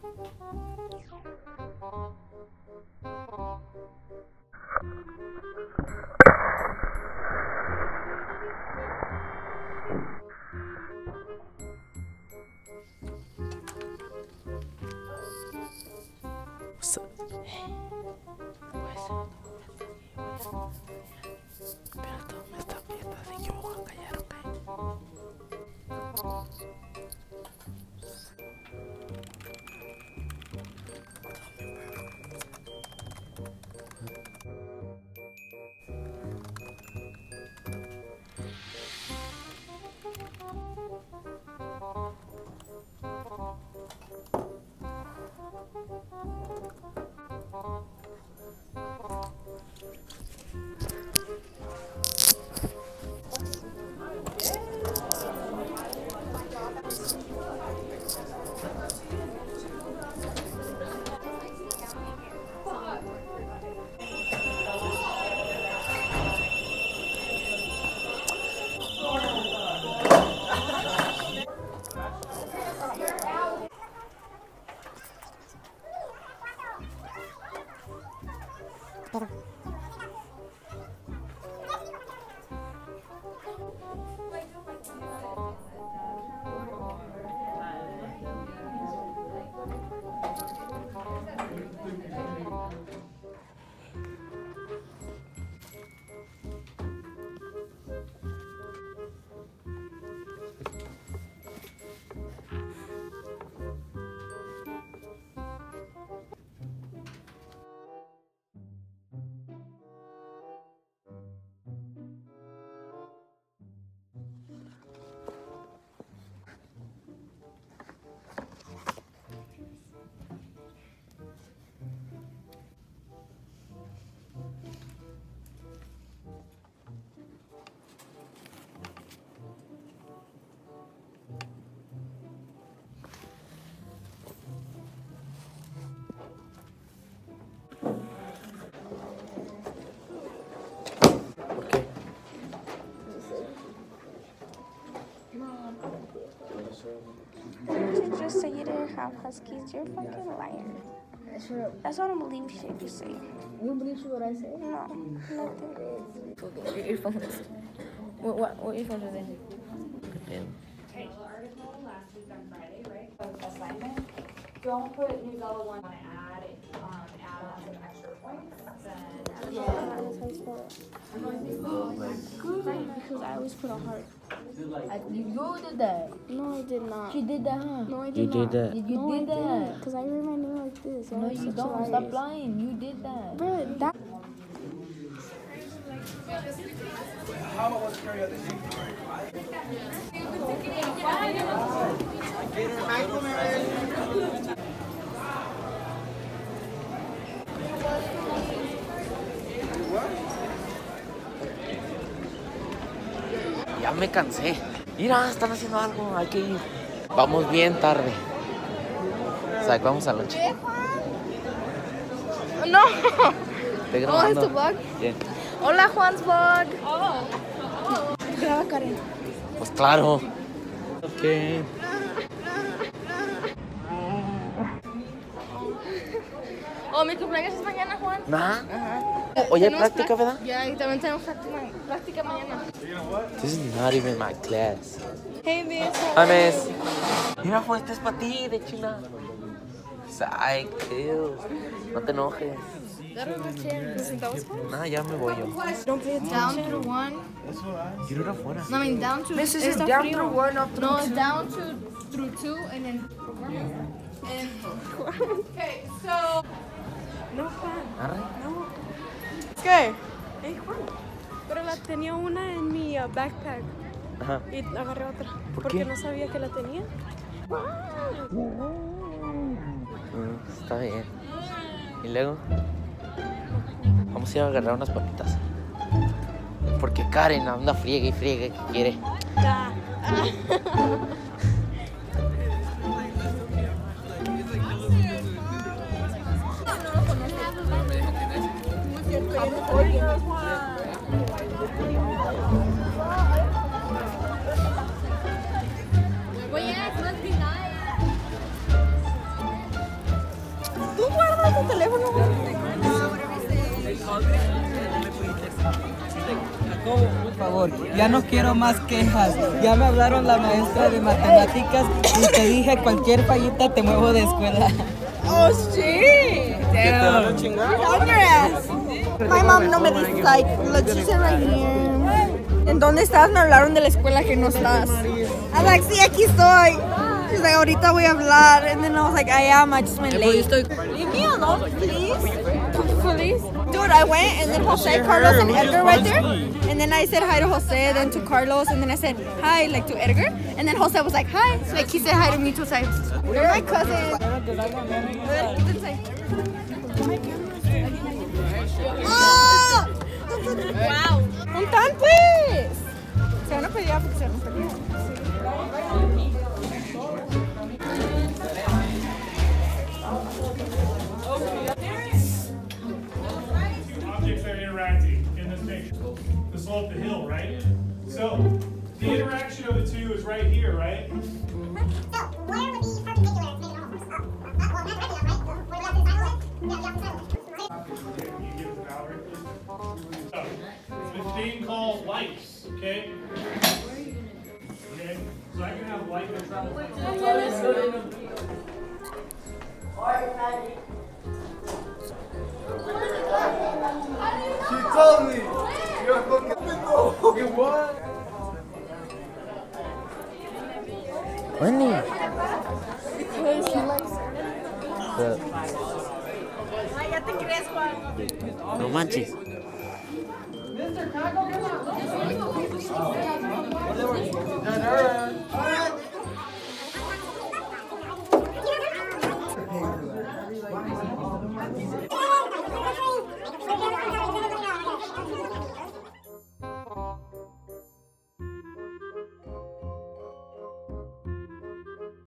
What's up? Hey. What's up? didn't have huskies. You're a fucking liar. That's what I don't believe shit you say. You believe what I say? No, nothing. Your earphones. What, what, what earphones are in? Yeah. Okay, Don't put Nutella 1 on add, um, add extra points. Then, yeah. yeah. Oh my god. Because I always put a heart. You did that? No, I did not. She did that, huh? No, I did you not. You did that. you no, did I that? Because I read my name like this. No, you don't. Liars. Stop lying. You did that. Bro, that... How was Korea the day? Hi, Comer. ya me cansé. Mira, están haciendo algo, hay que ir. Vamos bien tarde. O sea, vamos la Juan? No. Te grabando. Oh, es tu vlog. Bien. Hola, Juan's vlog. Oh. Graba, Karen. Pues claro. Ok. O mi cumpleaños es mañana, Juan. ¿Nada? ¿Ah? Ajá. Hoy hay práctica, ¿verdad? Ya, yeah, y también tenemos práctica, práctica mañana. This is not even my class. Hey, miss. Hi, miss. Mira, Juan, este es para ti, de China. Ay, tío! No te enojes. No, ah, ya me voy yo. Don't pay down to one. Quiero ir afuera. No, I mean down to... This is down frío. to one or through No, two. down to through two and then... And... okay, so... No, No. ¿Qué? Pero la tenía una en mi uh, backpack. Ajá. Y agarré otra. ¿Por porque no sabía que la tenía. Mm, está bien. ¿Y luego? Vamos a ir a agarrar unas patitas. Porque Karen anda friega y friega ¿Qué quiere. Ah. Tú guardas tu teléfono, por favor, ya no quiero más quejas. Ya me hablaron la maestra de matemáticas y te dije cualquier fallita te muevo de escuela. Oh, sí. ¿Qué te My mom no me this like, us just said right here. ¿En dónde estás? Me hablaron de la escuela que no estás. I'm like, sí, aquí estoy. She's like, ahorita voy a hablar. And then I was like, I am, I just went late. Leave me alone, please. Please. Dude, I went and then Jose, Carlos, and Edgar right there. And then I said hi to Jose, then to Carlos, and then I said hi, like to Edgar. And then Jose was like, hi. So, like, he said hi to me two times. You're my cousin wow. ¡Contantes! Se van se van a pedir. Objects are interacting in this picture. The the hill, right? So, the interaction of the two is right here, right? So, where would make uh, well, not right, right? Where we have to Yeah, we have to 15 call lights, okay? Okay, so I can have light that travels. She told me! You're fucking You what? Lenny! Because she likes her. Ay, ah, ya te crees, Juan. No manches. Mr. Taco, come on.